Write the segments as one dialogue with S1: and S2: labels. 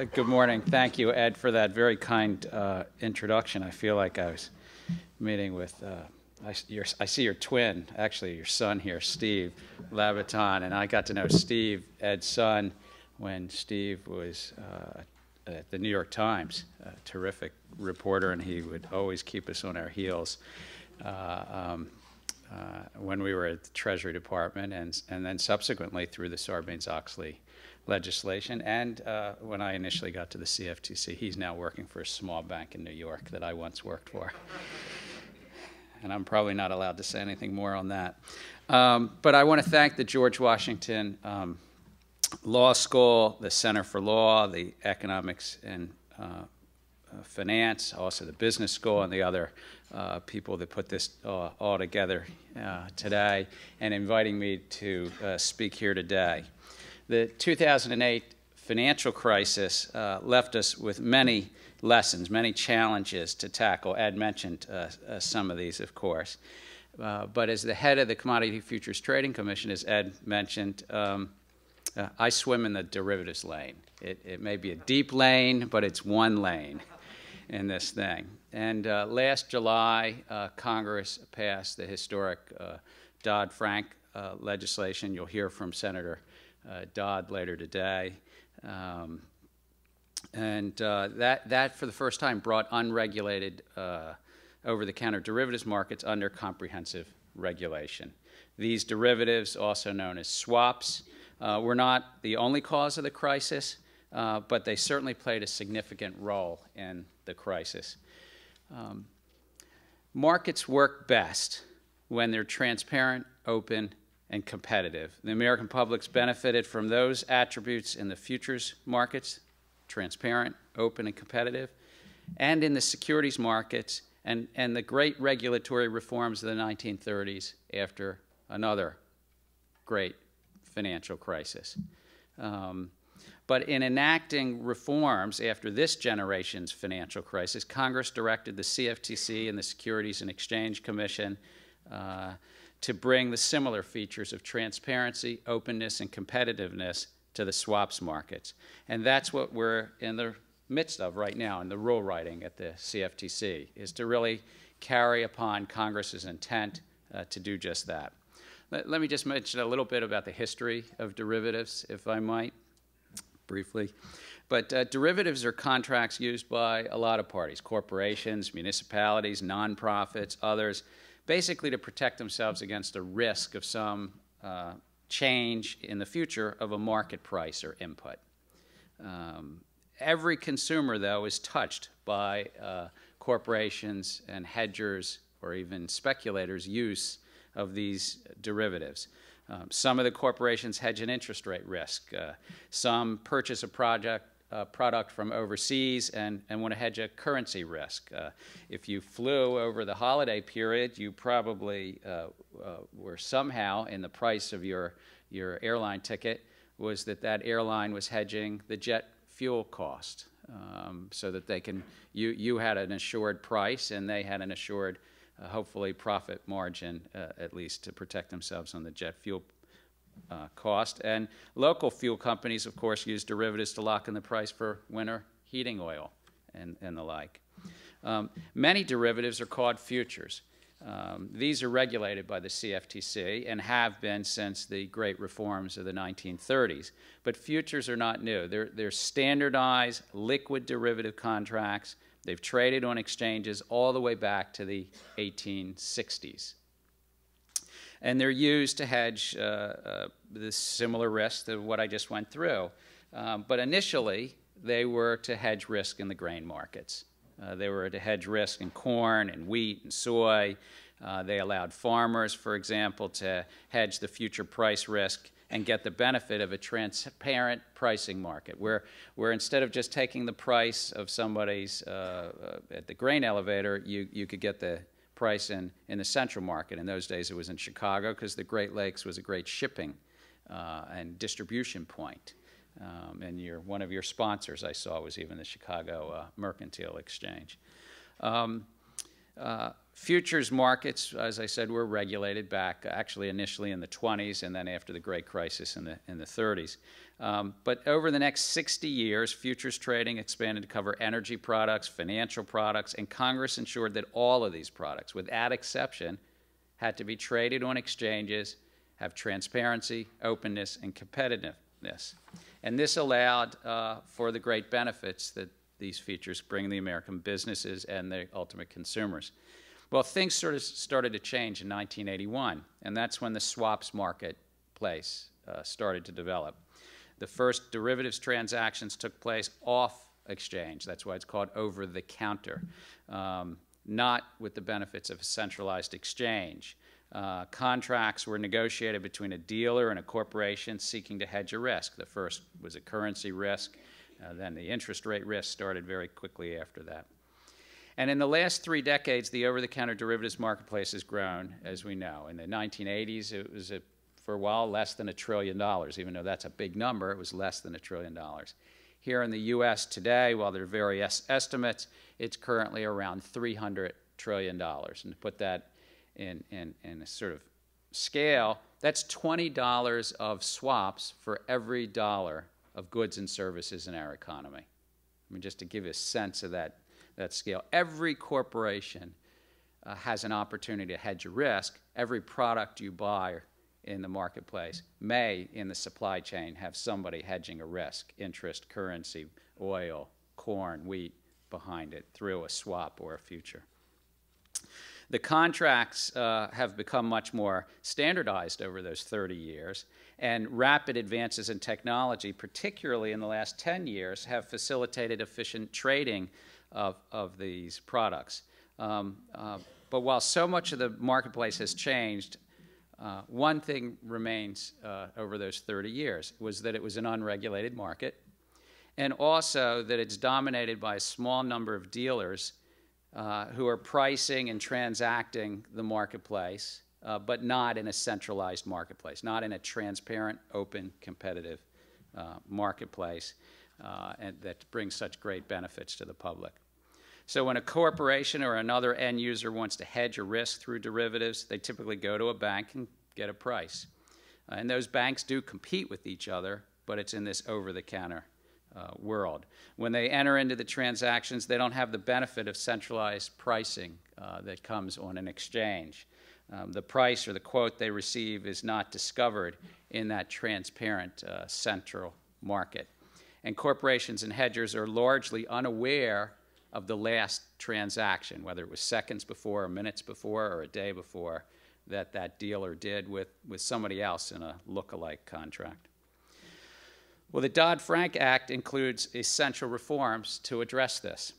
S1: Good morning. Thank you, Ed, for that very kind uh, introduction. I feel like I was meeting with, uh, I, your, I see your twin, actually your son here, Steve Labaton, and I got to know Steve, Ed's son, when Steve was uh, at the New York Times, a terrific reporter, and he would always keep us on our heels. Uh, um, uh, when we were at the Treasury Department, and, and then subsequently through the Sarbanes-Oxley legislation, and uh, when I initially got to the CFTC, he's now working for a small bank in New York that I once worked for. And I'm probably not allowed to say anything more on that. Um, but I want to thank the George Washington um, Law School, the Center for Law, the Economics and uh, uh, finance, also the business school, and the other uh, people that put this uh, all together uh, today, and inviting me to uh, speak here today. The 2008 financial crisis uh, left us with many lessons, many challenges to tackle. Ed mentioned uh, uh, some of these, of course. Uh, but as the head of the Commodity Futures Trading Commission, as Ed mentioned, um, uh, I swim in the derivatives lane. It, it may be a deep lane, but it's one lane in this thing. And uh, last July, uh, Congress passed the historic uh, Dodd Frank legislation. You'll hear from Senator Dodd later today. Um, and uh, that, that, for the first time, brought unregulated uh, over the counter derivatives markets under comprehensive regulation. These derivatives, also known as swaps, uh, were not the only cause of the crisis, uh, but they certainly played a significant role in the crisis. Um, markets work best when they're transparent, open, and competitive. The American public's benefited from those attributes in the futures markets, transparent, open, and competitive, and in the securities markets and, and the great regulatory reforms of the 1930s after another great financial crisis. Um, but in enacting reforms after this generation's financial crisis, Congress directed the CFTC and the Securities and Exchange Commission uh, to bring the similar features of transparency, openness, and competitiveness to the swaps markets. And that's what we're in the midst of right now in the rule writing at the CFTC, is to really carry upon Congress's intent uh, to do just that. Let, let me just mention a little bit about the history of derivatives, if I might briefly. But uh, derivatives are contracts used by a lot of parties corporations, municipalities, nonprofits, others basically to protect themselves against the risk of some uh, change in the future of a market price or input. Um, every consumer, though, is touched by uh, corporations and hedgers or even speculators' use of these derivatives. Um, some of the corporations hedge an interest rate risk. Uh, some purchase a project, uh, product from overseas and, and want to hedge a currency risk. Uh, if you flew over the holiday period, you probably uh, uh, were somehow in the price of your, your airline ticket was that that airline was hedging the jet fuel cost um, so that they can, you, you had an assured price and they had an assured uh, hopefully profit margin, uh, at least to protect themselves on the jet fuel uh, cost. And local fuel companies, of course, use derivatives to lock in the price for winter heating oil and, and the like. Um, many derivatives are called futures. Um, these are regulated by the CFTC and have been since the great reforms of the 1930s. But futures are not new. They're, they're standardized liquid derivative contracts They've traded on exchanges all the way back to the 1860s. And they're used to hedge uh, uh, this similar risk to what I just went through. Um, but initially, they were to hedge risk in the grain markets. Uh, they were to hedge risk in corn and wheat and soy. Uh, they allowed farmers, for example, to hedge the future price risk and get the benefit of a transparent pricing market where, where instead of just taking the price of somebody's uh, uh, at the grain elevator, you, you could get the price in, in the central market. In those days, it was in Chicago because the Great Lakes was a great shipping uh, and distribution point. Um, and your, one of your sponsors I saw was even the Chicago uh, Mercantile Exchange. Um, Uh, futures markets, as I said, were regulated back actually initially in the 20s and then after the Great Crisis in the, in the 30s. Um, but over the next 60 years, futures trading expanded to cover energy products, financial products, and Congress ensured that all of these products, without exception, had to be traded on exchanges, have transparency, openness, and competitiveness. And this allowed uh, for the great benefits that these features bring the American businesses and the ultimate consumers. Well, things sort of started to change in 1981, and that's when the swaps marketplace uh, started to develop. The first derivatives transactions took place off exchange. That's why it's called over the counter, um, not with the benefits of a centralized exchange. Uh, contracts were negotiated between a dealer and a corporation seeking to hedge a risk. The first was a currency risk, uh, then the interest rate risk started very quickly after that. And in the last three decades, the over the counter derivatives marketplace has grown, as we know. In the 1980s, it was a for a while less than a trillion dollars. Even though that's a big number, it was less than a trillion dollars. Here in the U.S. today, while there are various estimates, it's currently around $300 trillion. And to put that in, in, in a sort of scale, that's $20 of swaps for every dollar of goods and services in our economy. I mean, just to give you a sense of that, that scale. Every corporation uh, has an opportunity to hedge a risk. Every product you buy in the marketplace may, in the supply chain, have somebody hedging a risk interest, currency, oil, corn, wheat behind it through a swap or a future. The contracts uh, have become much more standardized over those 30 years, and rapid advances in technology, particularly in the last 10 years, have facilitated efficient trading of, of these products. Um, uh, but while so much of the marketplace has changed, uh, one thing remains uh, over those 30 years was that it was an unregulated market, and also that it's dominated by a small number of dealers uh, who are pricing and transacting the marketplace, uh, but not in a centralized marketplace, not in a transparent, open, competitive uh, marketplace, uh, and that brings such great benefits to the public. So when a corporation or another end user wants to hedge a risk through derivatives, they typically go to a bank and get a price. Uh, and those banks do compete with each other, but it's in this over-the-counter uh, world. When they enter into the transactions, they don't have the benefit of centralized pricing uh, that comes on an exchange. Um, the price or the quote they receive is not discovered in that transparent uh, central market. And corporations and hedgers are largely unaware of the last transaction, whether it was seconds before, or minutes before, or a day before, that that dealer did with, with somebody else in a look-alike contract. Well, the Dodd-Frank Act includes essential reforms to address this,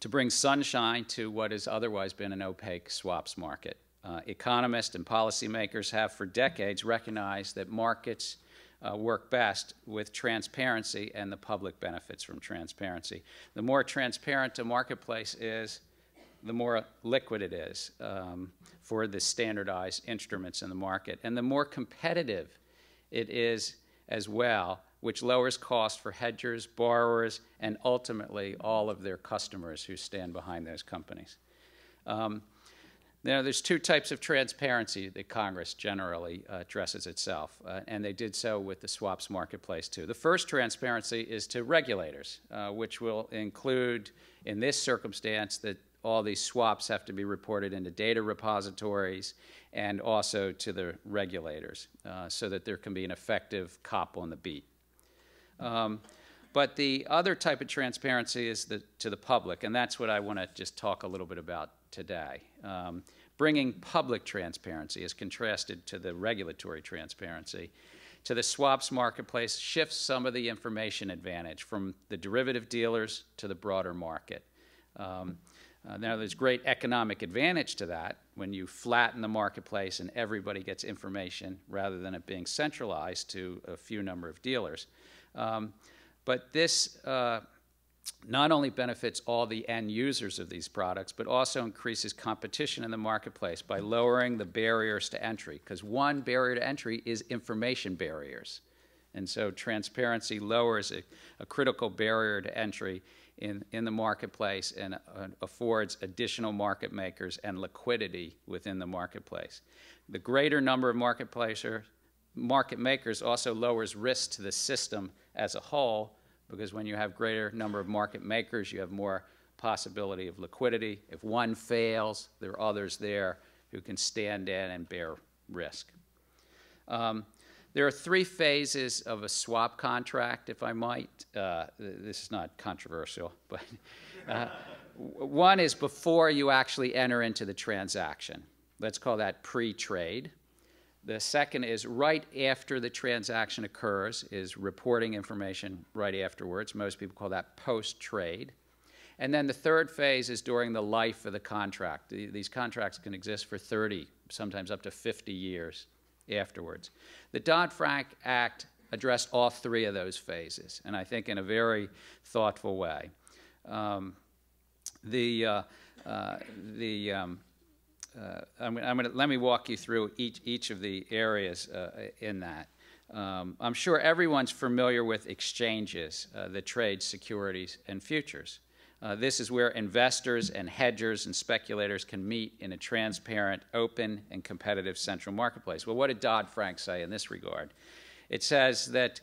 S1: to bring sunshine to what has otherwise been an opaque swaps market. Uh, economists and policymakers have for decades recognized that markets uh, work best with transparency and the public benefits from transparency. The more transparent a marketplace is, the more liquid it is um, for the standardized instruments in the market, and the more competitive it is as well, which lowers costs for hedgers, borrowers, and ultimately all of their customers who stand behind those companies. Um, now, there's two types of transparency that Congress generally uh, addresses itself, uh, and they did so with the swaps marketplace too. The first transparency is to regulators, uh, which will include, in this circumstance, that all these swaps have to be reported into data repositories and also to the regulators uh, so that there can be an effective cop on the beat. Um, but the other type of transparency is the, to the public, and that's what I want to just talk a little bit about today. Um, bringing public transparency as contrasted to the regulatory transparency to the swaps marketplace shifts some of the information advantage from the derivative dealers to the broader market. Um, uh, now, there's great economic advantage to that when you flatten the marketplace and everybody gets information rather than it being centralized to a few number of dealers. Um, but this uh, not only benefits all the end users of these products, but also increases competition in the marketplace by lowering the barriers to entry. Because one barrier to entry is information barriers. And so transparency lowers a, a critical barrier to entry in, in the marketplace and uh, affords additional market makers and liquidity within the marketplace. The greater number of marketplacer, market makers also lowers risk to the system as a whole because when you have greater number of market makers, you have more possibility of liquidity. If one fails, there are others there who can stand in and bear risk. Um, there are three phases of a swap contract, if I might. Uh, this is not controversial, but uh, one is before you actually enter into the transaction. Let's call that pre-trade. The second is right after the transaction occurs, is reporting information right afterwards. Most people call that post-trade. And then the third phase is during the life of the contract. These contracts can exist for 30, sometimes up to 50 years afterwards. The Dodd Frank Act addressed all three of those phases, and I think in a very thoughtful way. Um, the uh, uh, the um, uh, I'm, I'm gonna, let me walk you through each, each of the areas uh, in that. Um, I'm sure everyone's familiar with exchanges uh, that trade securities and futures. Uh, this is where investors and hedgers and speculators can meet in a transparent, open, and competitive central marketplace. Well, what did Dodd Frank say in this regard? It says that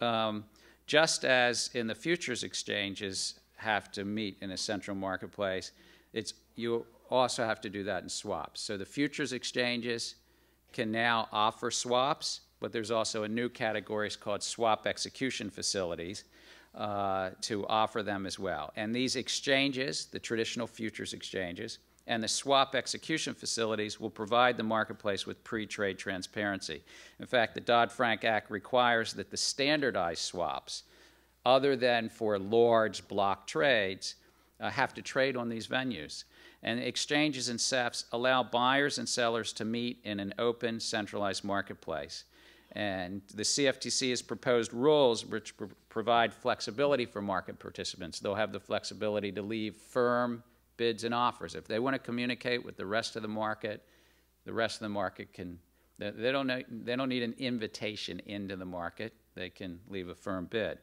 S1: um, just as in the futures exchanges have to meet in a central marketplace, it's, you also have to do that in swaps. So the futures exchanges can now offer swaps, but there's also a new category called swap execution facilities uh, to offer them as well. And these exchanges, the traditional futures exchanges, and the swap execution facilities will provide the marketplace with pre-trade transparency. In fact, the Dodd-Frank Act requires that the standardized swaps, other than for large block trades, uh, have to trade on these venues. And exchanges and SEFs allow buyers and sellers to meet in an open, centralized marketplace. And the CFTC has proposed rules which pr provide flexibility for market participants. They'll have the flexibility to leave firm bids and offers. If they want to communicate with the rest of the market, the rest of the market can, they, they don't, know, they don't need an invitation into the market. They can leave a firm bid.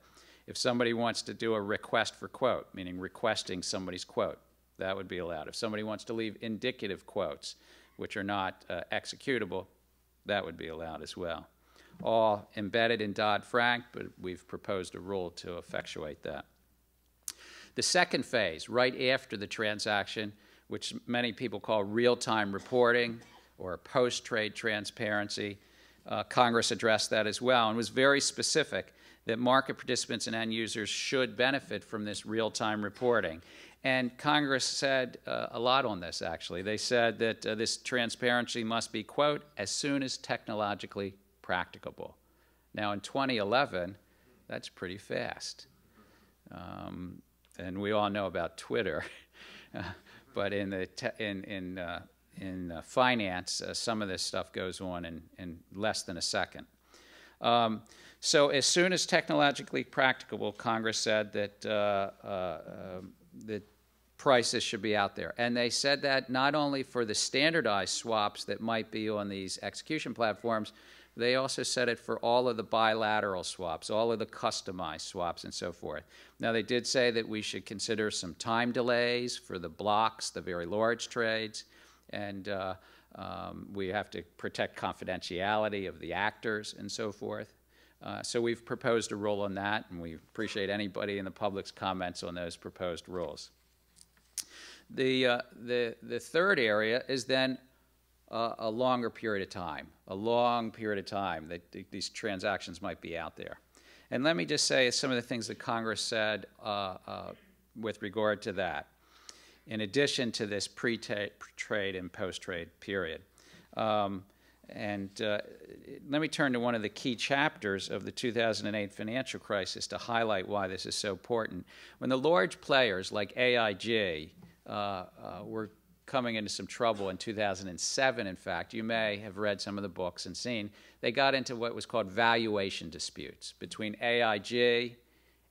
S1: If somebody wants to do a request for quote, meaning requesting somebody's quote, that would be allowed. If somebody wants to leave indicative quotes, which are not uh, executable, that would be allowed as well all embedded in Dodd-Frank, but we've proposed a rule to effectuate that. The second phase, right after the transaction, which many people call real-time reporting or post-trade transparency, uh, Congress addressed that as well and was very specific that market participants and end users should benefit from this real-time reporting. And Congress said uh, a lot on this, actually. They said that uh, this transparency must be, quote, as soon as technologically practicable. Now, in 2011, that's pretty fast. Um, and we all know about Twitter. but in, the in, in, uh, in uh, finance, uh, some of this stuff goes on in, in less than a second. Um, so as soon as technologically practicable, Congress said that, uh, uh, that prices should be out there. And they said that not only for the standardized swaps that might be on these execution platforms, they also said it for all of the bilateral swaps, all of the customized swaps, and so forth. Now, they did say that we should consider some time delays for the blocks, the very large trades, and uh, um, we have to protect confidentiality of the actors and so forth. Uh, so we've proposed a rule on that, and we appreciate anybody in the public's comments on those proposed rules. The, uh, the, the third area is then uh, a longer period of time, a long period of time that th these transactions might be out there. And let me just say some of the things that Congress said uh, uh, with regard to that, in addition to this pre-trade and post-trade period. Um, and uh, let me turn to one of the key chapters of the 2008 financial crisis to highlight why this is so important. When the large players like AIG uh, uh, were coming into some trouble in 2007, in fact. You may have read some of the books and seen. They got into what was called valuation disputes between AIG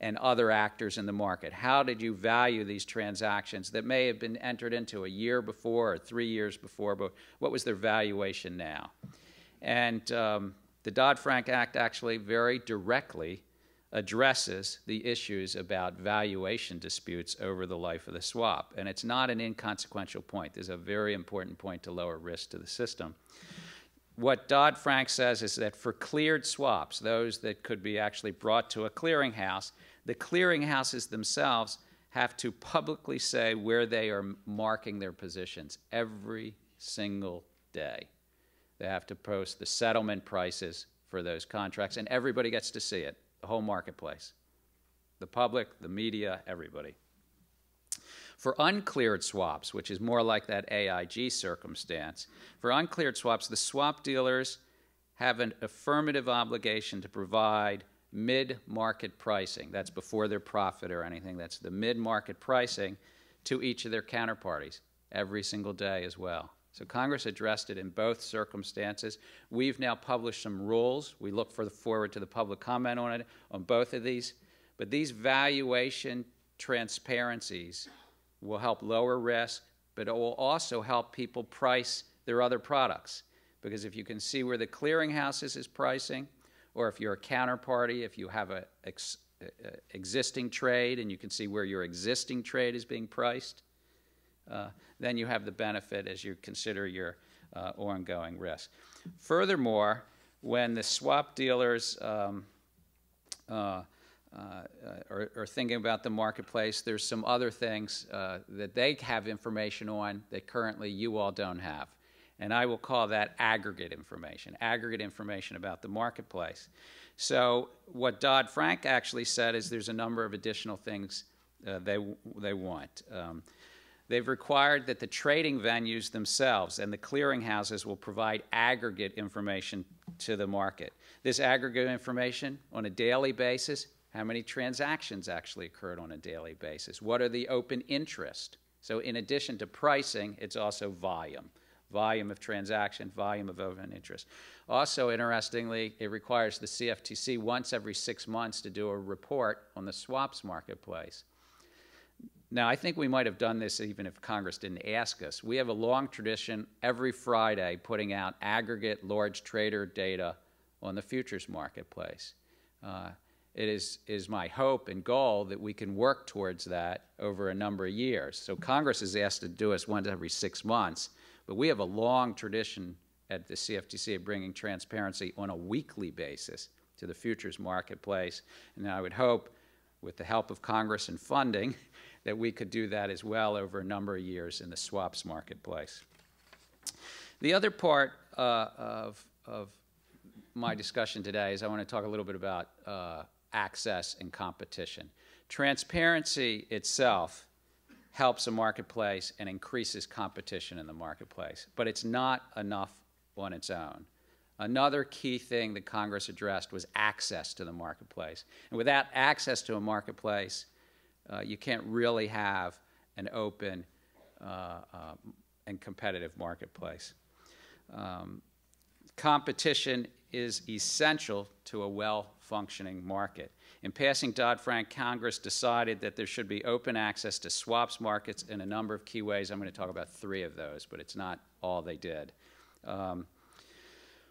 S1: and other actors in the market. How did you value these transactions that may have been entered into a year before or three years before, but what was their valuation now? And um, the Dodd Frank Act actually very directly addresses the issues about valuation disputes over the life of the swap. And it's not an inconsequential point. There's a very important point to lower risk to the system. What Dodd Frank says is that for cleared swaps, those that could be actually brought to a clearinghouse, the clearinghouses themselves have to publicly say where they are marking their positions every single day. They have to post the settlement prices for those contracts, and everybody gets to see it the whole marketplace the public, the media, everybody. For uncleared swaps, which is more like that AIG circumstance, for uncleared swaps, the swap dealers have an affirmative obligation to provide mid market pricing. That's before their profit or anything. That's the mid market pricing to each of their counterparties every single day as well. So Congress addressed it in both circumstances. We've now published some rules. We look for the forward to the public comment on it on both of these. But these valuation transparencies will help lower risk, but it will also help people price their other products. Because if you can see where the clearinghouses is pricing, or if you're a counterparty, if you have an ex, uh, existing trade and you can see where your existing trade is being priced, uh, then you have the benefit as you consider your uh, ongoing risk. Furthermore, when the swap dealers um, uh, uh, are, are, thinking about the marketplace, there's some other things uh, that they have information on that currently you all don't have. And I will call that aggregate information, aggregate information about the marketplace. So, what Dodd Frank actually said is there's a number of additional things uh, they, they want. Um, They've required that the trading venues themselves and the clearinghouses will provide aggregate information to the market. This aggregate information on a daily basis, how many transactions actually occurred on a daily basis? What are the open interest? So, in addition to pricing, it's also volume volume of transaction, volume of open interest. Also, interestingly, it requires the CFTC once every six months to do a report on the swaps marketplace. Now, I think we might have done this even if Congress didn't ask us. We have a long tradition every Friday putting out aggregate large trader data on the futures marketplace. Uh, it is, is my hope and goal that we can work towards that over a number of years. So Congress is asked to do us once every six months, but we have a long tradition at the CFTC of bringing transparency on a weekly basis to the futures marketplace. And I would hope, with the help of Congress and funding, that we could do that as well over a number of years in the swaps marketplace. The other part uh, of, of my discussion today is I want to talk a little bit about uh, access and competition. Transparency itself helps a marketplace and increases competition in the marketplace, but it's not enough on its own. Another key thing that Congress addressed was access to the marketplace. And without access to a marketplace, uh, you can't really have an open uh, uh, and competitive marketplace. Um, competition is essential to a well functioning market. In passing Dodd Frank, Congress decided that there should be open access to swaps markets in a number of key ways. I'm going to talk about three of those, but it's not all they did. Um,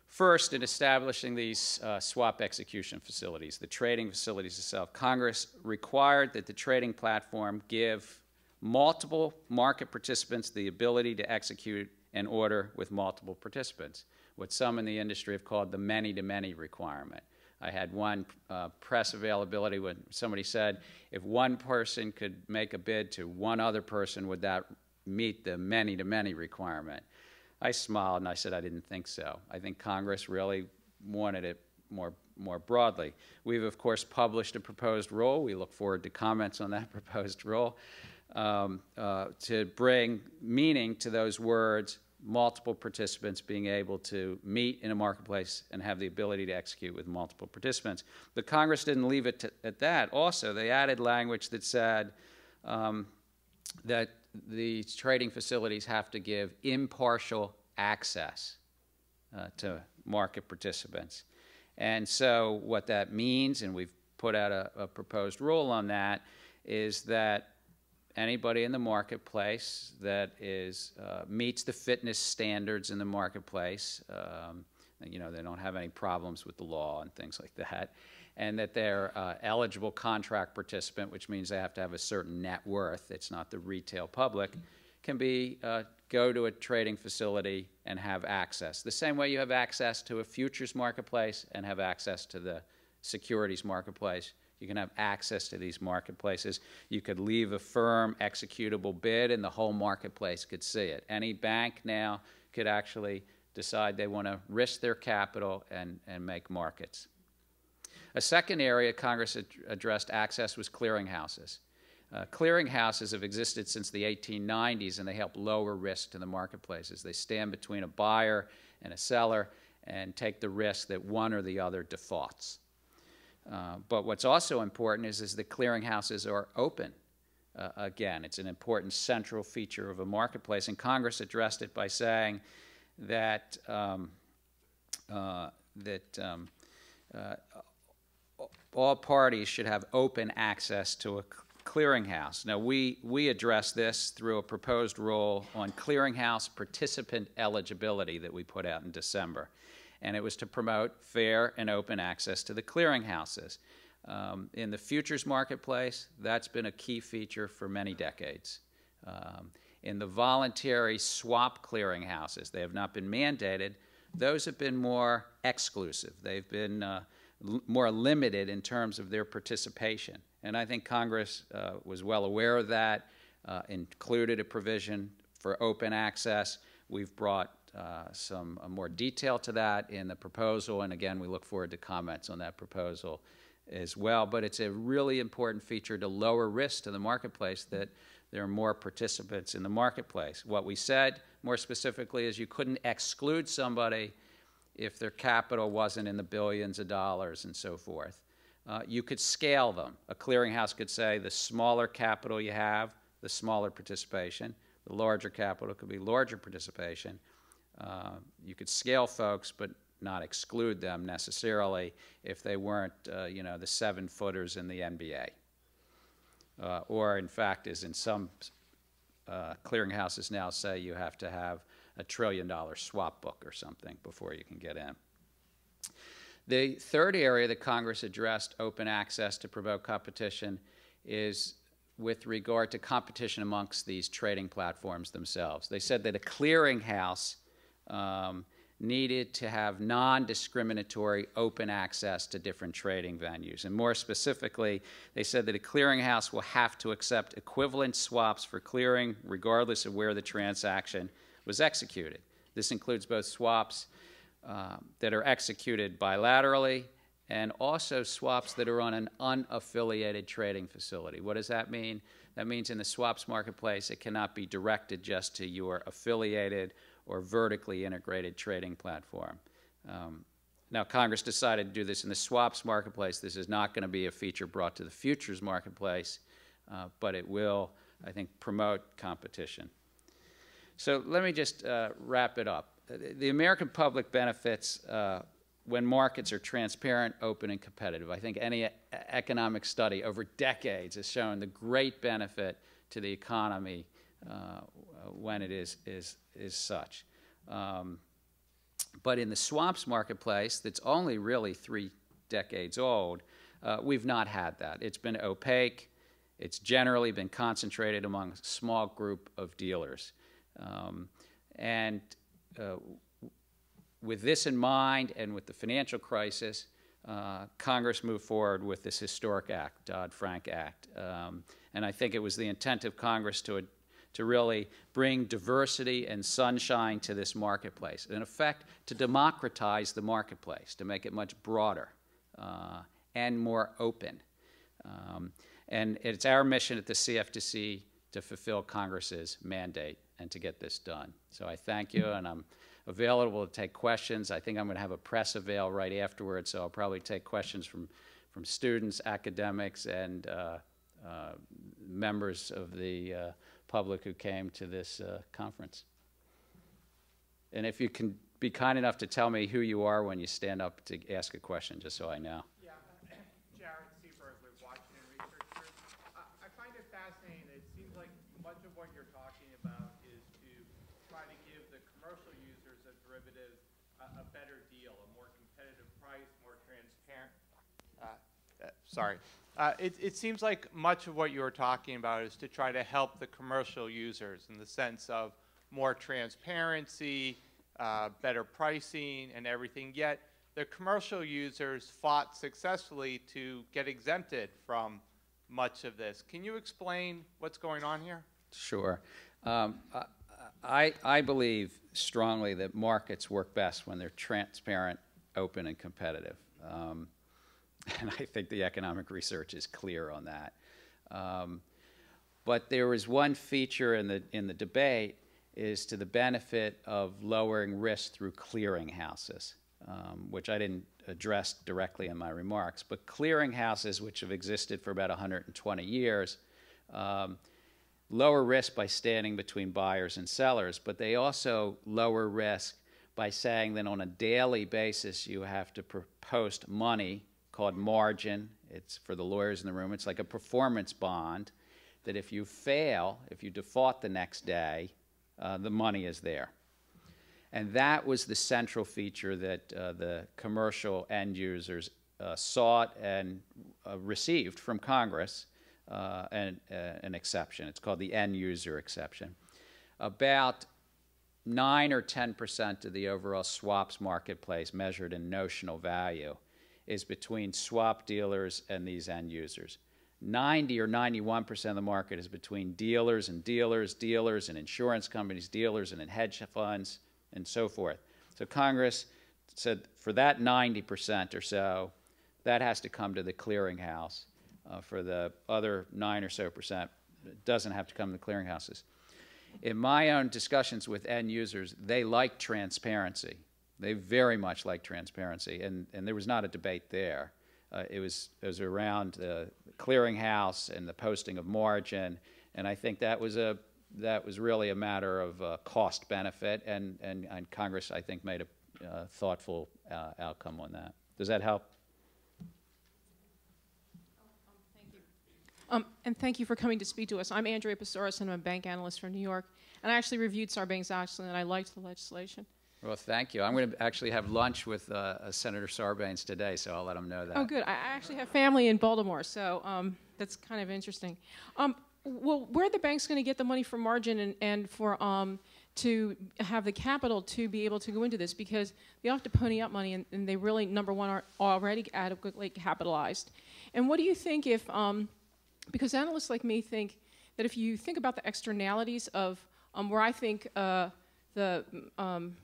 S1: First, in establishing these uh, swap execution facilities, the trading facilities itself, Congress required that the trading platform give multiple market participants the ability to execute an order with multiple participants, what some in the industry have called the many to many requirement. I had one uh, press availability when somebody said if one person could make a bid to one other person, would that meet the many to many requirement? I smiled and I said I didn't think so. I think Congress really wanted it more, more broadly. We've, of course, published a proposed rule. We look forward to comments on that proposed rule um, uh, to bring meaning to those words, multiple participants being able to meet in a marketplace and have the ability to execute with multiple participants. But Congress didn't leave it to, at that. Also, they added language that said um, that the trading facilities have to give impartial access uh, to market participants. And so, what that means, and we've put out a, a, proposed rule on that, is that anybody in the marketplace that is uh, meets the fitness standards in the marketplace, um, you know, they don't have any problems with the law and things like that, and that they're uh, eligible contract participant, which means they have to have a certain net worth. It's not the retail public. Can be uh, go to a trading facility and have access. The same way you have access to a futures marketplace and have access to the securities marketplace. You can have access to these marketplaces. You could leave a firm executable bid, and the whole marketplace could see it. Any bank now could actually decide they want to risk their capital and, and make markets. A second area Congress ad- addressed access was clearinghouses. Uh, clearinghouses have existed since the 1890s and they help lower risk to the marketplaces. They stand between a buyer and a seller and take the risk that one or the other defaults. Uh, but what's also important is, is that clearinghouses are open. Uh, again, it's an important central feature of a marketplace, and Congress addressed it by saying that um, uh, that um, uh, all parties should have open access to a clearinghouse. Now, we, we address this through a proposed rule on clearinghouse participant eligibility that we put out in December. And it was to promote fair and open access to the clearinghouses. Um, in the futures marketplace, that's been a key feature for many decades. Um, in the voluntary swap clearinghouses, they have not been mandated. Those have been more exclusive. They've been uh, more limited in terms of their participation. And I think Congress uh, was well aware of that, uh, included a provision for open access. We've brought some uh, more detail to that in the proposal, and again, we look forward to comments on that proposal as well. But it's a really important feature to lower risk to the marketplace that there are more participants in the marketplace. What we said more specifically is you couldn't exclude somebody if their capital wasn't in the billions of dollars and so forth. Uh, you could scale them. A clearinghouse could say the smaller capital you have, the smaller participation. The larger capital could be larger participation. Uh, you could scale folks, but not exclude them necessarily if they weren't, uh, you know, the seven footers in the NBA. Uh, or, in fact, as in some uh, clearinghouses now say, you have to have a trillion dollar swap book or something before you can get in. The third area that Congress addressed open access to promote competition is with regard to competition amongst these trading platforms themselves. They said that a clearinghouse um, needed to have non discriminatory open access to different trading venues. And more specifically, they said that a clearinghouse will have to accept equivalent swaps for clearing regardless of where the transaction was executed. This includes both swaps um, that are executed bilaterally and also swaps that are on an unaffiliated trading facility. What does that mean? That means in the swaps marketplace, it cannot be directed just to your affiliated or vertically integrated trading platform. Um, now, Congress decided to do this in the swaps marketplace. This is not going to be a feature brought to the futures marketplace, uh, but it will, I think, promote competition. So let me just uh, wrap it up. The American public benefits uh, when markets are transparent, open, and competitive. I think any economic study over decades has shown the great benefit to the economy uh, when it is, is, is such. Um, but in the swaps marketplace, that's only really three decades old, uh, we've not had that. It's been opaque. It's generally been concentrated among a small group of dealers. Um, and uh, with this in mind and with the financial crisis, uh, Congress moved forward with this historic act, Dodd Frank Act. Um, and I think it was the intent of Congress to, to really bring diversity and sunshine to this marketplace. In effect, to democratize the marketplace, to make it much broader uh, and more open. Um, and it's our mission at the CFTC to fulfill Congress's mandate and to get this done. So I thank you, and I'm available to take questions. I think I'm going to have a press avail right afterwards, so I'll probably take questions from, from students, academics, and uh, uh, members of the uh, public who came to this uh, conference. And if you can be kind enough to tell me who you are when you stand up to ask a question, just so I know.
S2: Yeah, Jared Seaberg with Washington Research Group. I I find it fascinating, it seems like much of what you're talking about is to try to give the commercial users of derivatives a, a better deal, a more competitive price, more transparent, uh, sorry. Uh, it, it seems like much of what you were talking about is to try to help the commercial users in the sense of more transparency, uh, better pricing, and everything. Yet the commercial users fought successfully to get exempted from much of this. Can you explain what's going on here?
S1: Sure. Um, I, I believe strongly that markets work best when they're transparent, open, and competitive. Um, and I think the economic research is clear on that. Um, but there was one feature in the, in the debate is to the benefit of lowering risk through clearinghouses, um, which I didn't address directly in my remarks. But clearinghouses, which have existed for about 120 years, um, lower risk by standing between buyers and sellers, but they also lower risk by saying that on a daily basis you have to post money called margin. It's for the lawyers in the room. It's like a performance bond that if you fail, if you default the next day, uh, the money is there. And that was the central feature that uh, the commercial end users uh, sought and uh, received from Congress uh, an, uh, an exception. It's called the end user exception. About 9 or 10% of the overall swaps marketplace measured in notional value is between swap dealers and these end users. 90 or 91% of the market is between dealers and dealers, dealers and insurance companies, dealers and hedge funds, and so forth. So Congress said for that 90% or so, that has to come to the clearinghouse. Uh, for the other 9 or so percent, it doesn't have to come to the clearinghouses. In my own discussions with end users, they like transparency. They very much like transparency, and, and there was not a debate there. Uh, it, was, it was around the clearinghouse and the posting of margin, and I think that was, a, that was really a matter of uh, cost benefit, and, and, and, Congress, I think, made a uh, thoughtful uh, outcome on that. Does that help?
S3: Um, and thank you for coming to speak to us. I'm Andrea Pasouris, and I'm a bank analyst from New York. And I actually reviewed Sarbanes-Oxley, and I liked the legislation.
S1: Well, thank you. I'm going to actually have lunch with uh, Senator Sarbanes today, so I'll let him know that.
S3: Oh, good. I actually have family in Baltimore, so um, that's kind of interesting. Um, well, where are the banks going to get the money for margin and, and for um, to have the capital to be able to go into this? Because they have to pony up money, and, and they really, number one, are already adequately capitalized. And what do you think if, um, because analysts like me think that if you think about the externalities of um, where I think uh, the um,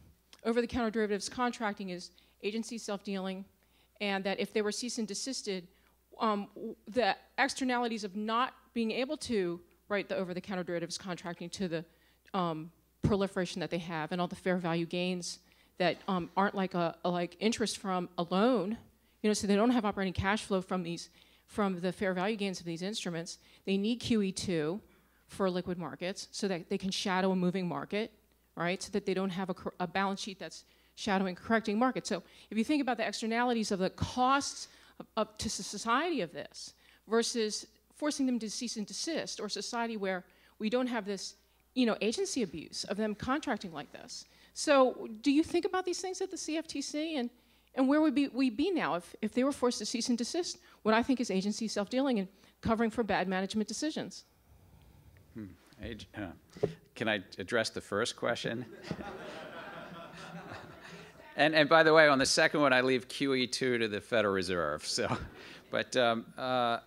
S3: over-the-counter derivatives contracting is agency self-dealing, and that if they were cease and desisted, um, the externalities of not being able to write the over-the-counter derivatives contracting to the um, proliferation that they have and all the fair value gains that um, aren't like a, a, like interest from a loan, you know, so they don't have operating cash flow from these from the fair value gains of these instruments. They need QE2 for liquid markets so that they can shadow a moving market right? So that they don't have a, a balance sheet that's shadowing correcting markets. So if you think about the externalities of the costs of, to society of this versus forcing them to cease and desist or society where we don't have this you know, agency abuse of them contracting like this. So do you think about these things at the CFTC and, and where would be, we be now if, if they were forced to cease and desist what I think is agency self-dealing and covering for bad management decisions?
S1: Uh, can I address the first question? and, and by the way, on the second one, I leave QE2 to the Federal Reserve. So, but um, uh,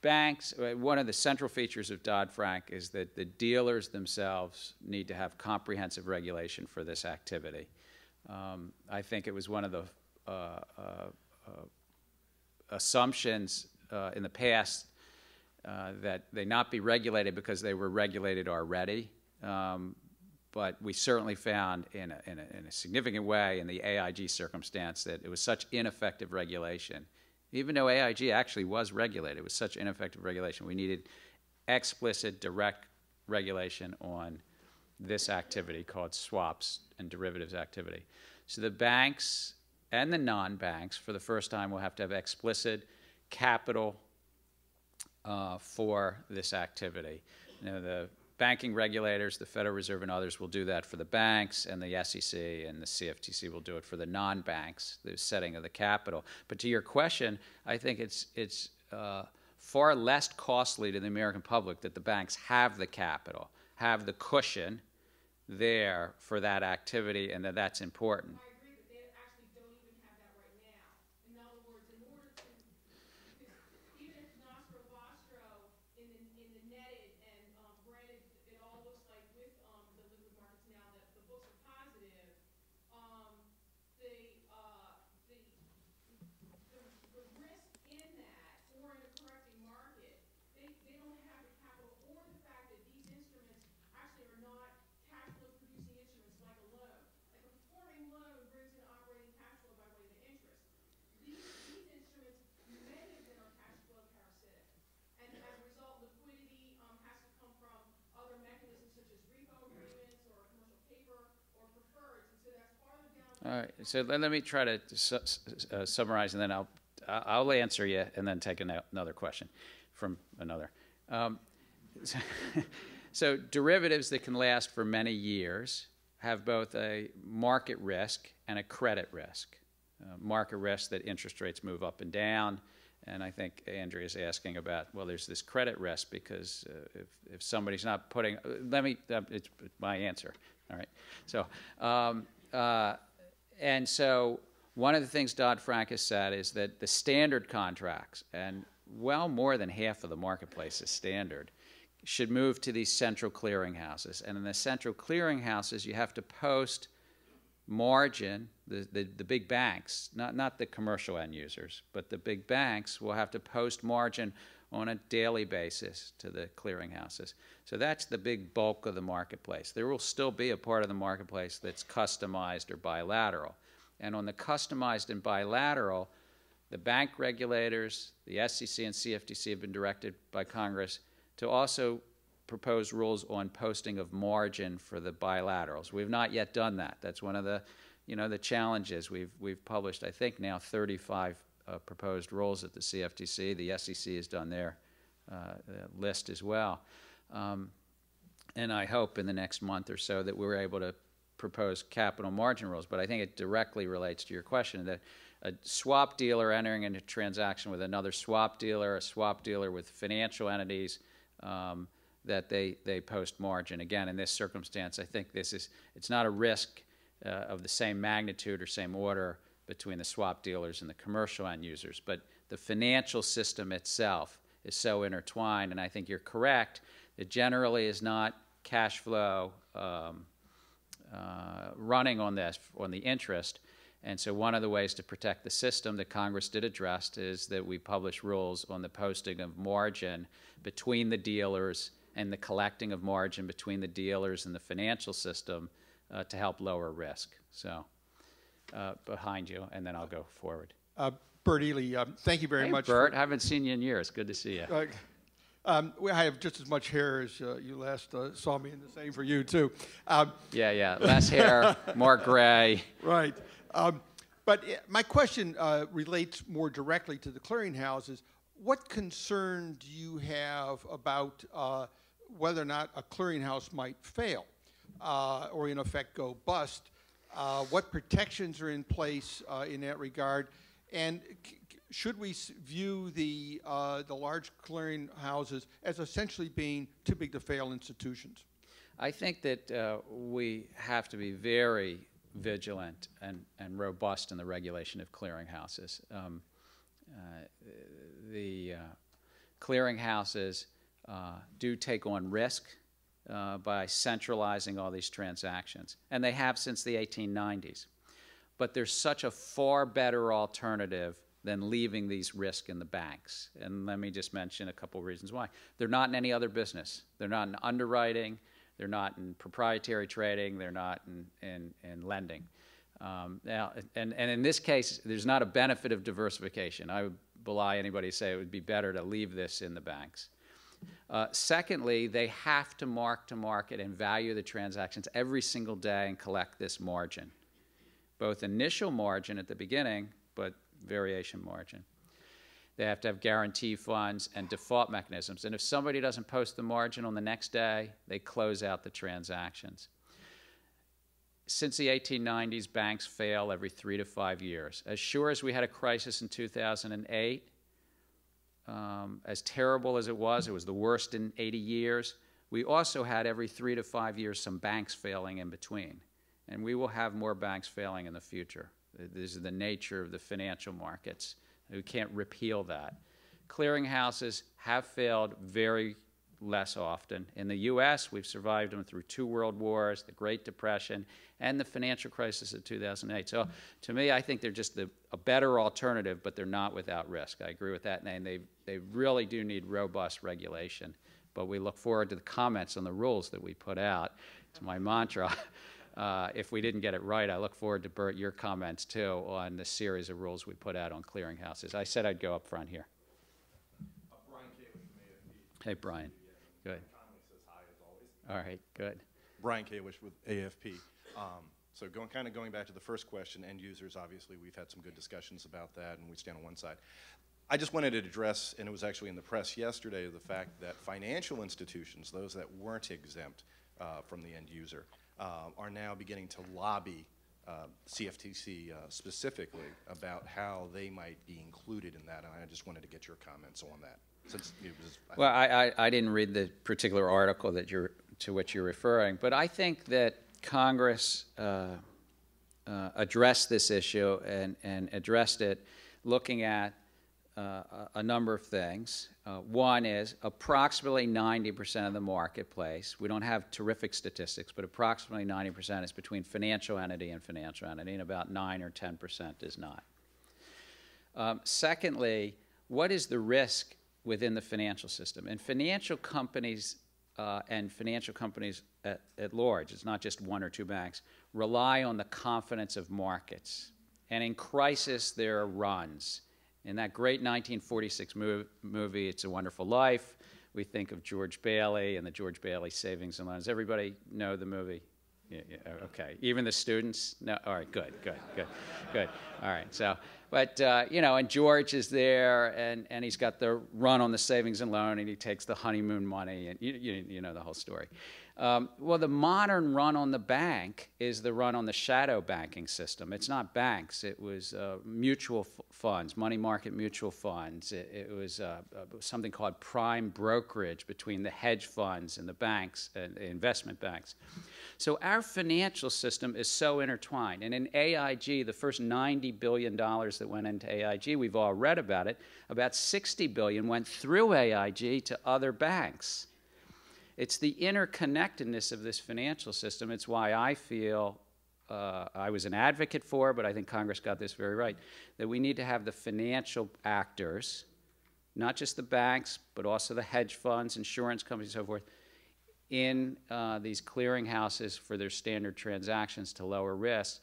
S1: banks, uh, one of the central features of Dodd-Frank is that the dealers themselves need to have comprehensive regulation for this activity. Um, I think it was one of the uh, uh, uh assumptions uh, in the past uh, that they not be regulated because they were regulated already. Um, but we certainly found in a, in, a, in a, significant way in the AIG circumstance that it was such ineffective regulation. Even though AIG actually was regulated, it was such ineffective regulation. We needed explicit, direct regulation on this activity called swaps and derivatives activity. So the banks and the non banks, for the first time, will have to have explicit capital uh, for this activity. You know, the banking regulators, the Federal Reserve and others will do that for the banks, and the SEC and the CFTC will do it for the non-banks, the setting of the capital. But to your question, I think it's it's uh, far less costly to the American public that the banks have the capital, have the cushion there for that activity, and that that's important.
S3: I agree, but they actually don't even have that right now. In other words, in order to, because even if Nostro Vostro in the, in the netted, and, um, granted, it all looks like with, um, the liquid markets now that the books are positive, um, the, uh, the, the, the risk in that, or in a correcting market, they, they don't have the capital, or the fact that these instruments actually are not cash flow producing instruments like a loan. Like a performing loan brings in operating cash flow by way of the interest. These, these instruments, many of them are cash flow parasitic. And as a result, liquidity, um, has to come from other mechanisms such as repo agreements or commercial paper or preferreds, and so that's farther down. the
S1: So let, let me try to su- uh, summarize, and then I'll, I'll answer you, and then take ano- another question from another. Um, so derivatives that can last for many years have both a market risk and a credit risk. Uh, market risk that interest rates move up and down, and I think Andrea is asking about, well, there's this credit risk because uh, if, if somebody's not putting, uh, let me, uh, it's my answer, all right? So, um, uh, and so one of the things Dodd-Frank has said is that the standard contracts, and well more than half of the marketplace is standard, should move to these central clearinghouses. And in the central clearinghouses, you have to post margin, the, the, the big banks, not, not the commercial end users, but the big banks will have to post margin on a daily basis to the clearinghouses. So that's the big bulk of the marketplace. There will still be a part of the marketplace that's customized or bilateral. And on the customized and bilateral, the bank regulators, the SEC and CFTC have been directed by Congress to also propose rules on posting of margin for the bilaterals. We've not yet done that. That's one of the, you know, the challenges. We've, we've published, I think, now 35 uh, proposed rules at the CFTC. The SEC has done their uh, uh, list as well. Um, and I hope in the next month or so that we're able to propose capital margin rules. But I think it directly relates to your question that a swap dealer entering into a transaction with another swap dealer, a swap dealer with financial entities, um, that they, they post margin. Again, in this circumstance, I think this is, it's not a risk uh, of the same magnitude or same order between the swap dealers and the commercial end users, but the financial system itself is so intertwined, and I think you're correct. It generally is not cash flow um, uh, running on this, on the interest. And so, one of the ways to protect the system that Congress did address is that we publish rules on the posting of margin between the dealers and the collecting of margin between the dealers and the financial system uh, to help lower risk. So, uh, behind you, and then I'll go forward.
S4: Uh, Bert Ely, um, thank you very
S1: hey,
S4: much.
S1: Bert, I haven't seen you in years. Good to see you.
S4: For, um, well, I have just as much hair as uh, you last uh, saw me, and the same for you too. Um,
S1: yeah, yeah, less hair, more gray.
S4: Right. Um, but uh, my question uh, relates more directly to the clearinghouses. What concern do you have about uh, whether or not a clearinghouse might fail uh, or, in effect, go bust? Uh, what protections are in place uh, in that regard? And should we view the, the large clearinghouses as essentially being too big to fail institutions?
S1: I think that uh, we have to be very vigilant and, and robust in the regulation of clearinghouses. Um, uh, the uh, clearinghouses uh, do take on risk uh, by centralizing all these transactions, and they have since the 1890s. But there's such a far better alternative than leaving these risks in the banks. And let me just mention a couple reasons why. They're not in any other business. They're not in underwriting. They're not in proprietary trading. They're not in, in, in lending. Um, now, and, and in this case, there's not a benefit of diversification. I would belie anybody who say it would be better to leave this in the banks. Uh, secondly, they have to mark to market and value the transactions every single day and collect this margin, both initial margin at the beginning, but variation margin. They have to have guarantee funds and default mechanisms. And if somebody doesn't post the margin on the next day, they close out the transactions. Since the 1890s, banks fail every three to five years. As sure as we had a crisis in 2008, um, as terrible as it was, it was the worst in 80 years. We also had every three to five years some banks failing in between. And we will have more banks failing in the future. This is the nature of the financial markets. We can't repeal that. Clearinghouses have failed very less often. In the U.S., we've survived them through two world wars, the Great Depression, and the financial crisis of 2008. So to me, I think they're just the, a better alternative, but they're not without risk. I agree with that, and they, they really do need robust regulation. But we look forward to the comments on the rules that we put out. It's my mantra. Uh, if we didn't get it right, I look forward to, Bert, your comments too on the series of rules we put out on clearinghouses. I said I'd go up front here.
S5: Uh, Brian Kalish from AFP.
S1: Hey, Brian. Good.
S5: Conley says hi as always.
S1: All right, good.
S5: Brian Kalish with AFP. Um, so going, kind of going back to the first question, end users, obviously we've had some good discussions about that and we stand on one side. I just wanted to address, and it was actually in the press yesterday, the fact that financial institutions, those that weren't exempt uh, from the end user, uh, are now beginning to lobby CFTC uh, specifically about how they might be included in that, and I just wanted to get your comments on that. Since it was, I
S1: Well, I, I, I didn't read the particular article that you're, to which you're referring, but I think that Congress uh, uh, addressed this issue and, and addressed it looking at uh, a, number of things. Uh, one is approximately 90% of the marketplace, we don't have terrific statistics, but approximately 90% is between financial entity and financial entity, and about 9 or 10% is not. Um, secondly, what is the risk within the financial system? And financial companies uh, and financial companies at, at large, it's not just one or two banks, rely on the confidence of markets. And in crisis, there are runs. In that great 1946 mov- movie, It's a Wonderful Life, we think of George Bailey and the George Bailey Savings and Loans. Everybody know the movie? Yeah, yeah, okay. Even the students? No. All right. Good. Good. Good. Good. All right. So, but uh, you know, and George is there, and and he's got the run on the savings and loan, and he takes the honeymoon money, and you you, you know the whole story. Um, well, the modern run on the bank is the run on the shadow banking system. It's not banks. It was uh, mutual funds, money market mutual funds. It, it was uh, uh, something called prime brokerage between the hedge funds and the banks and the investment banks. So our financial system is so intertwined. And in AIG, the first $90 billion that went into AIG, we've all read about it, about 60 billion went through AIG to other banks. It's the interconnectedness of this financial system. It's why I feel uh, I was an advocate for, but I think Congress got this very right, that we need to have the financial actors, not just the banks, but also the hedge funds, insurance companies, and so forth, in uh, these clearinghouses for their standard transactions to lower risk.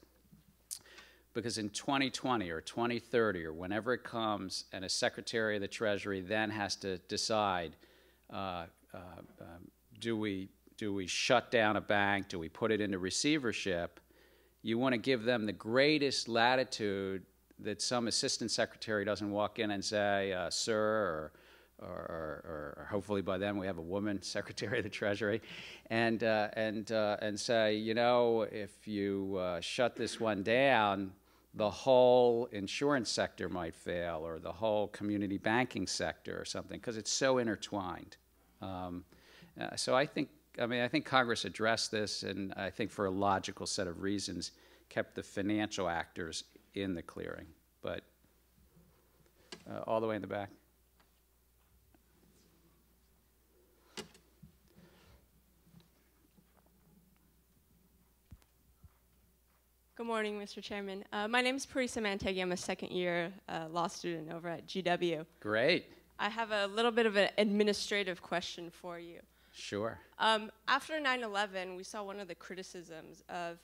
S1: Because in 2020 or 2030 or whenever it comes, and a Secretary of the Treasury then has to decide uh, uh, um, do we do we shut down a bank? Do we put it into receivership? You want to give them the greatest latitude that some assistant secretary doesn't walk in and say, uh, "Sir," or, or, or, hopefully by then we have a woman secretary of the treasury, and uh, and uh, and say, you know, if you uh, shut this one down, the whole insurance sector might fail, or the whole community banking sector, or something, because it's so intertwined. Um, uh, so I think, I mean, I think Congress addressed this, and I think for a logical set of reasons, kept the financial actors in the clearing. But uh, all the way in the back.
S6: Good morning, Mr. Chairman. Uh, my name is Parisa Mantegi. I'm a second year uh, law student over at GW.
S1: Great.
S6: I have a little bit of an administrative question for you.
S1: Sure.
S6: Um, after 9 11, we saw one of the criticisms of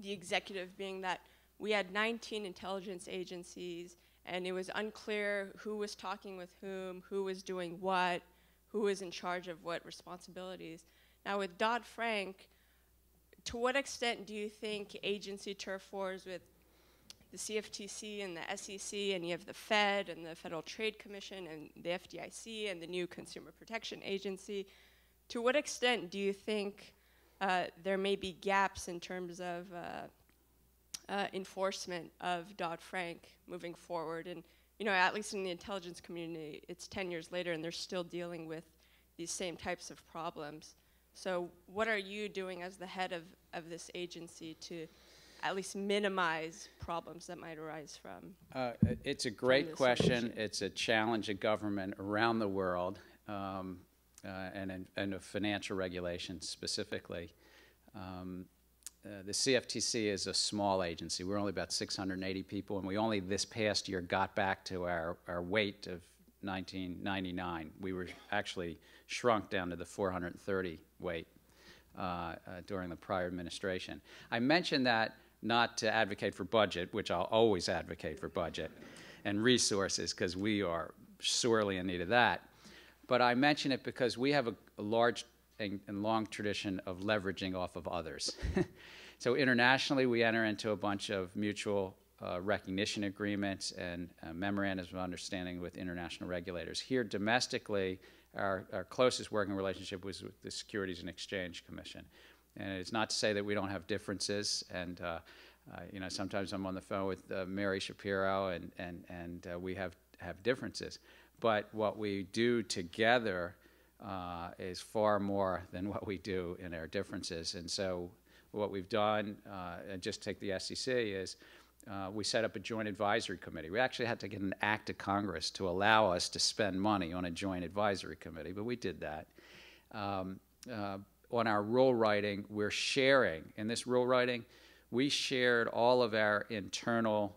S6: the executive being that we had 19 intelligence agencies and it was unclear who was talking with whom, who was doing what, who was in charge of what responsibilities. Now, with Dodd Frank, to what extent do you think agency turf wars with the CFTC and the SEC, and you have the Fed and the Federal Trade Commission and the FDIC and the new Consumer Protection Agency. To what extent do you think uh, there may be gaps in terms of uh, uh, enforcement of Dodd Frank moving forward? And you know, at least in the intelligence community, it's 10 years later, and they're still dealing with these same types of problems. So, what are you doing as the head of, of this agency to at least minimize problems that might arise from?
S1: Uh, It's a great question. It's a challenge of government around the world, um, and, and of financial regulation specifically. Um, uh, The CFTC is a small agency. We're only about 680 people, and we only this past year got back to our, our weight of 1999. We were actually shrunk down to the 430 weight uh, uh, during the prior administration. I mention that not to advocate for budget, which I'll always advocate for budget, and resources, because we are sorely in need of that. But I mention it because we have a, a large and, and long tradition of leveraging off of others. so internationally, we enter into a bunch of mutual uh, recognition agreements and uh, memorandums of understanding with international regulators. Here domestically, our, our closest working relationship was with the Securities and Exchange Commission. And it's not to say that we don't have differences. And uh, uh, you know, sometimes I'm on the phone with uh, Mary Schapiro, and and and uh, we have have differences. But what we do together uh, is far more than what we do in our differences. And so, what we've done, uh, and just take the SEC, is uh, we set up a joint advisory committee. We actually had to get an act of Congress to allow us to spend money on a joint advisory committee, but we did that. Um, uh, on our rule writing, we're sharing. In this rule writing, we shared all of our internal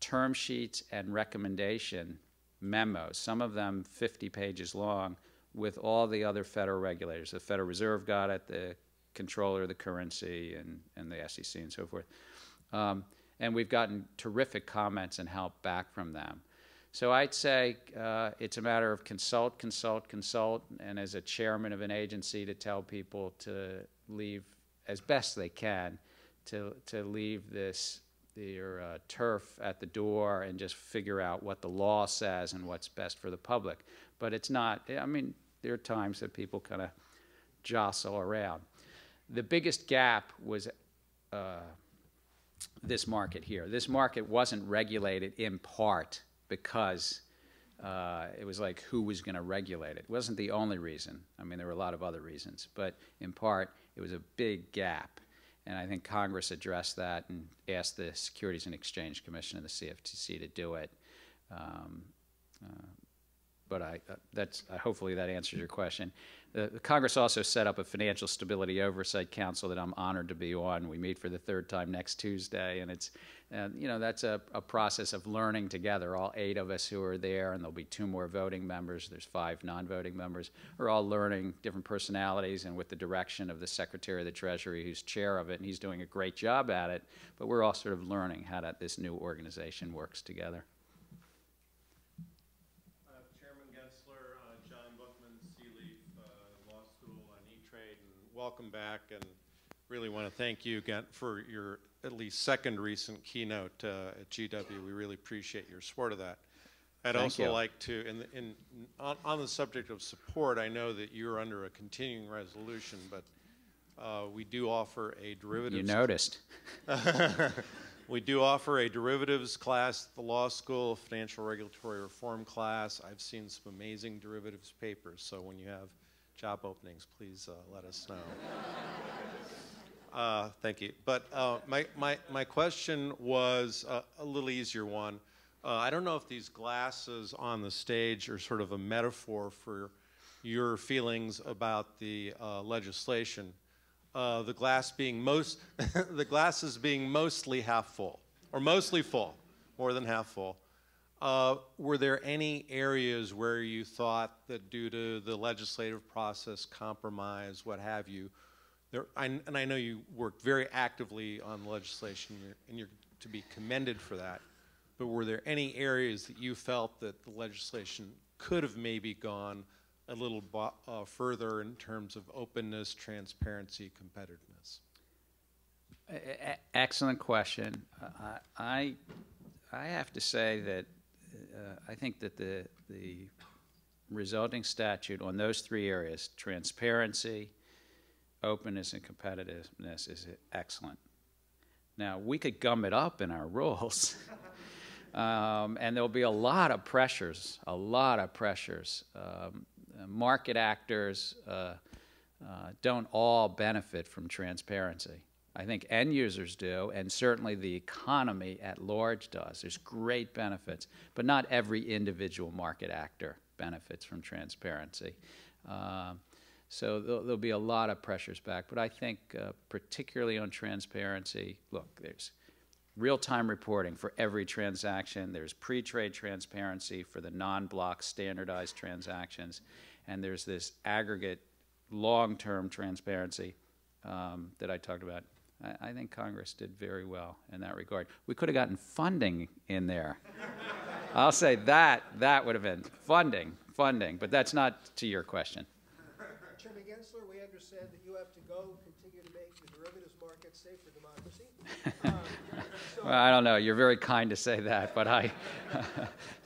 S1: term sheets and recommendation memos, some of them 50 pages long, with all the other federal regulators. The Federal Reserve got it, the comptroller of the currency, and, and the SEC, and so forth. Um, and we've gotten terrific comments and help back from them. So I'd say uh, it's a matter of consult, consult, consult, and as a chairman of an agency to tell people to leave as best they can, to to leave this their uh, turf at the door and just figure out what the law says and what's best for the public. But it's not. I mean, there are times that people kind of jostle around. The biggest gap was. Uh, this market here. This market wasn't regulated in part because uh, it was like who was going to regulate it. It wasn't the only reason. I mean, there were a lot of other reasons, but in part, it was a big gap. And I think Congress addressed that and asked the Securities and Exchange Commission and the CFTC to do it. Um, uh, but I, uh, that's, uh, hopefully that answers your question. The, the Congress also set up a Financial Stability Oversight Council that I'm honored to be on. We meet for the third time next Tuesday, and it's, uh, you know, that's a, a process of learning together. All eight of us who are there, and there'll be two more voting members. There's five non-voting members. We're all learning different personalities, and with the direction of the Secretary of the Treasury, who's chair of it, and he's doing a great job at it. But we're all sort of learning how that this new organization works together.
S7: Uh, Chairman Gensler, uh, John Bookman, Sealeaf uh, Law School on E-Trade, and welcome back. And really want to thank you again for your at least second recent keynote uh, at GW. We really appreciate your support of that. I'd
S1: Thank
S7: also
S1: you.
S7: like to, in, in, on, on the subject of support, I know that you're under a continuing resolution, but uh, we do offer a derivatives.
S1: You noticed.
S7: We do offer a derivatives class at the law school, financial regulatory reform class. I've seen some amazing derivatives papers, so when you have job openings, please uh, let us know. Uh, thank you. But uh, my, my, my question was uh, a little easier one. Uh, I don't know if these glasses on the stage are sort of a metaphor for your feelings about the uh, legislation. The glass being most, the glasses being mostly half full, or mostly full, more than half full. Uh, were there any areas where you thought that due to the legislative process, compromise, what have you, there, I, and I know you worked very actively on legislation, and you're to be commended for that, but were there any areas that you felt that the legislation could have maybe gone a little uh, further in terms of openness, transparency, competitiveness?
S1: A- excellent question. I, I, I have to say that uh, I think that the, the resulting statute on those three areas, transparency, openness, and competitiveness, is excellent. Now, we could gum it up in our rules. Um, and there'll be a lot of pressures, a lot of pressures. Um, uh, market actors uh, uh, don't all benefit from transparency. I think end users do, and certainly the economy at large does. There's great benefits, but not every individual market actor benefits from transparency. Um, so there'll, there'll, be a lot of pressures back, but I think uh, particularly on transparency, look, there's real-time reporting for every transaction. There's pre-trade transparency for the non-block standardized transactions, and there's this aggregate long-term transparency um, that I talked about. I, I, think Congress did very well in that regard. We could have gotten funding in there. I'll say that that would have been funding, funding, but that's not to your question.
S8: Chairman Gensler, we understand that you have to go continue to make the derivatives market safe for democracy. Um,
S1: well, I don't know. You're very kind to say that, but I